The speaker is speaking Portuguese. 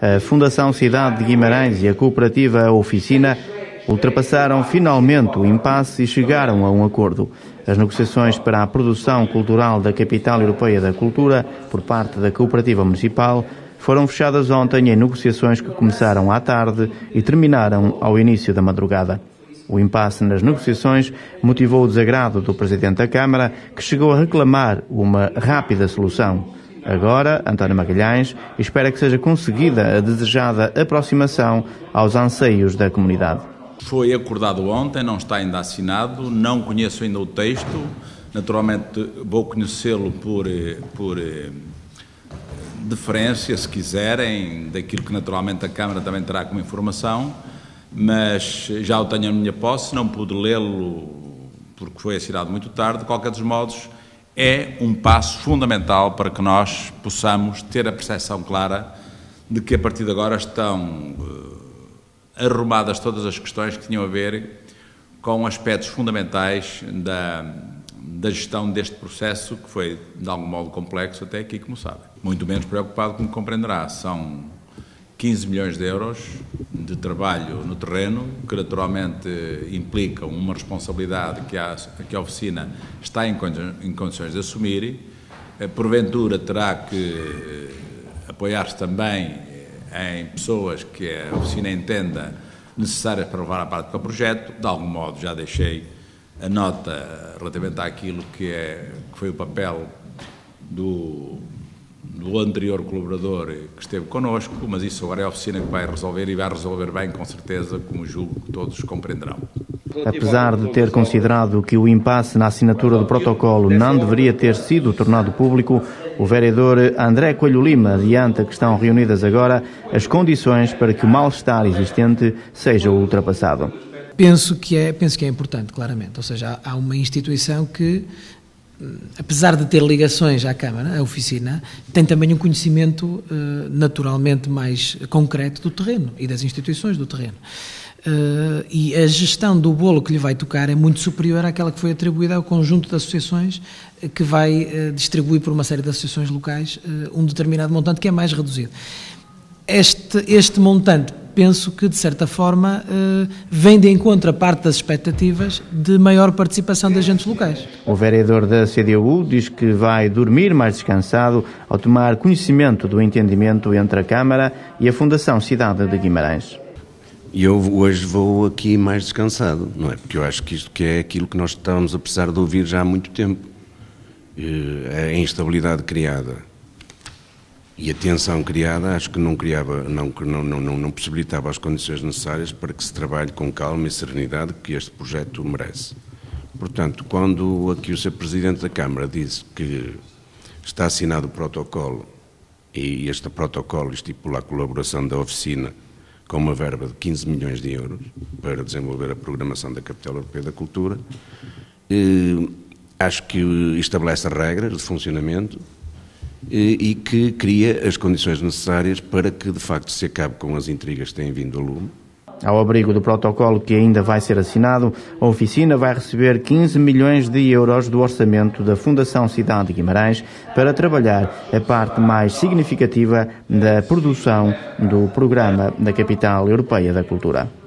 A Fundação Cidade de Guimarães e a Cooperativa Oficina ultrapassaram finalmente o impasse e chegaram a um acordo. As negociações para a produção cultural da Capital Europeia da Cultura, por parte da Cooperativa Municipal, foram fechadas ontem em negociações que começaram à tarde e terminaram ao início da madrugada. O impasse nas negociações motivou o desagrado do Presidente da Câmara, que chegou a reclamar uma rápida solução. Agora, António Magalhães espera que seja conseguida a desejada aproximação aos anseios da comunidade. Foi acordado ontem, não está ainda assinado, não conheço ainda o texto, naturalmente vou conhecê-lo por, por eh, deferência, se quiserem, daquilo que naturalmente a Câmara também terá como informação, mas já o tenho na minha posse, não pude lê-lo porque foi assinado muito tarde, de qualquer dos modos, é um passo fundamental para que nós possamos ter a percepção clara de que a partir de agora estão uh, arrumadas todas as questões que tinham a ver com aspectos fundamentais da, da gestão deste processo, que foi de algum modo complexo até aqui, como sabe. Muito menos preocupado, como compreenderá. São 15 milhões de euros de trabalho no terreno, que naturalmente implicam uma responsabilidade que a, que a oficina está em, em condições de assumir. Eh, porventura terá que eh, apoiar-se também eh, em pessoas que a oficina entenda necessárias para levar a parte do projeto. De algum modo já deixei a nota relativamente àquilo que, é, que foi o papel do do anterior colaborador que esteve connosco, mas isso agora é a oficina que vai resolver e vai resolver bem, com certeza, como julgo que todos compreenderão. Apesar de ter considerado que o impasse na assinatura do protocolo não deveria ter sido tornado público, o vereador André Coelho Lima adianta que estão reunidas agora as condições para que o mal-estar existente seja ultrapassado. Penso que é, penso que é importante, claramente. Ou seja, há uma instituição que apesar de ter ligações à Câmara, à oficina, tem também um conhecimento uh, naturalmente mais concreto do terreno e das instituições do terreno. Uh, e a gestão do bolo que lhe vai tocar é muito superior àquela que foi atribuída ao conjunto de associações que vai distribuir por uma série de associações locais um determinado montante que é mais reduzido. Este, este montante penso que, de certa forma, eh, vem de encontro a parte das expectativas de maior participação de agentes locais. O vereador da CDU diz que vai dormir mais descansado ao tomar conhecimento do entendimento entre a Câmara e a Fundação Cidade de Guimarães. E eu hoje vou aqui mais descansado, não é? Porque eu acho que isto que é aquilo que nós estamos a precisar de ouvir já há muito tempo. Eh, a instabilidade criada e a tensão criada acho que não criava, não, não, não, não possibilitava as condições necessárias para que se trabalhe com calma e serenidade que este projeto merece. Portanto, quando aqui o Sr. Presidente da Câmara disse que está assinado o protocolo e este protocolo estipula a colaboração da oficina com uma verba de 15 milhões de euros para desenvolver a programação da Capital Europeia da Cultura, eh, acho que estabelece regras de funcionamento e que cria as condições necessárias para que, de facto, se acabe com as intrigas que têm vindo a lume. Ao abrigo do protocolo que ainda vai ser assinado, a oficina vai receber 15 milhões de euros do orçamento da Fundação Cidade de Guimarães para trabalhar a parte mais significativa da produção do programa da Capital Europeia da Cultura.